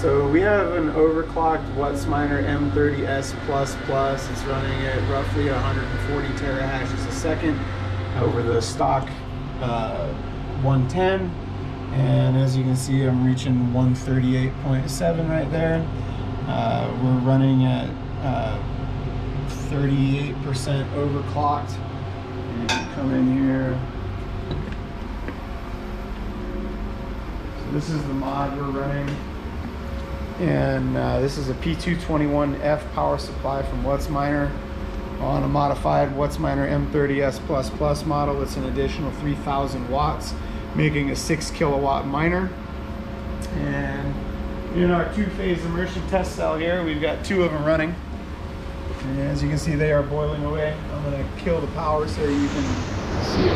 So we have an overclocked Whatsminer M30S++. It's running at roughly 140 terahashes a second over the stock uh, 110. And as you can see, I'm reaching 138.7 right there. Uh, we're running at 38% overclocked. And come in here. So this is the mod we're running and uh, this is a P221F power supply from Whatsminer on a modified Whatsminer M30S++ model. It's an additional 3,000 watts, making a 6 kilowatt miner. And in our two-phase immersion test cell here, we've got two of them running. And as you can see, they are boiling away. I'm to kill the power so you can see.